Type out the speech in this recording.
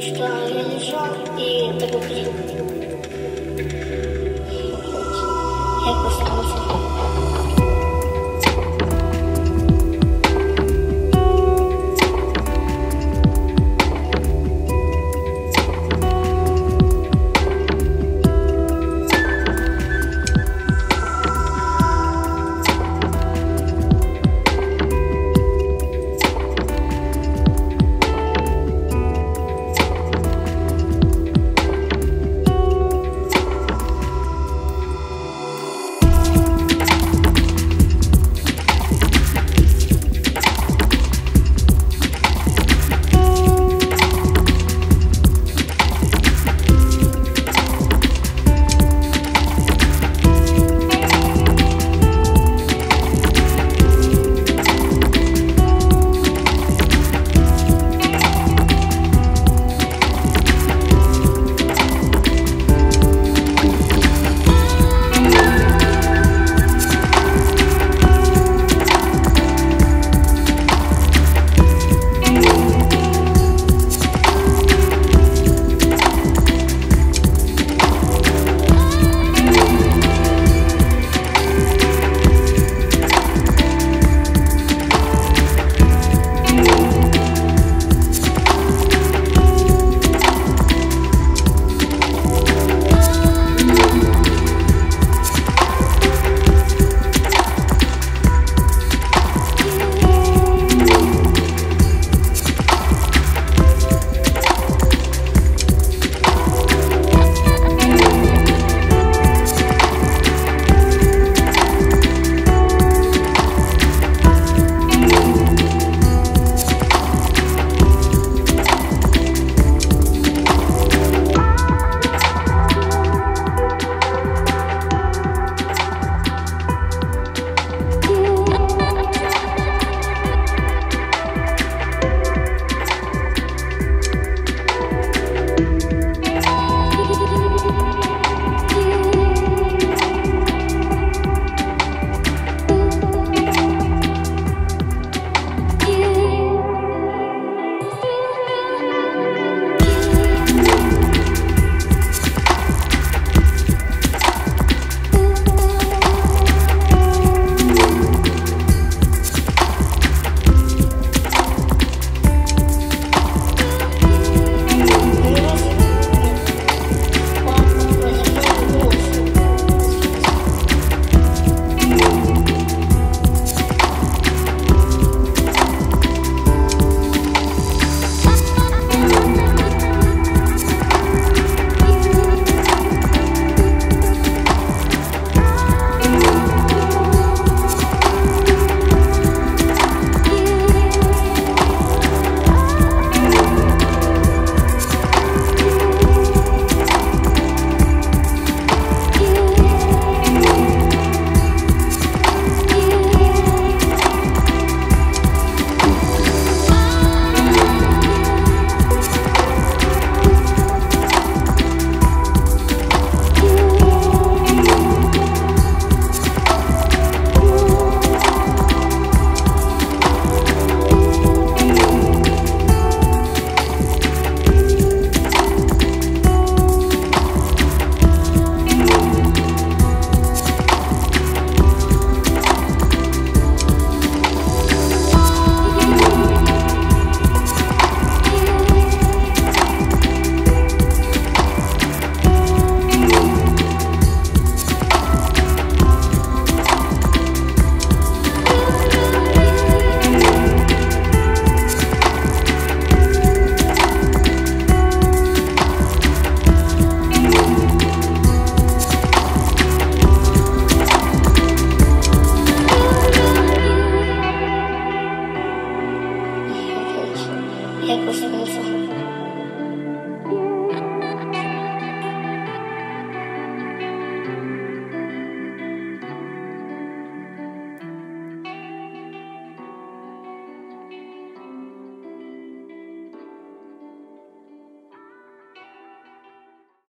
что я лежал и такой. 好好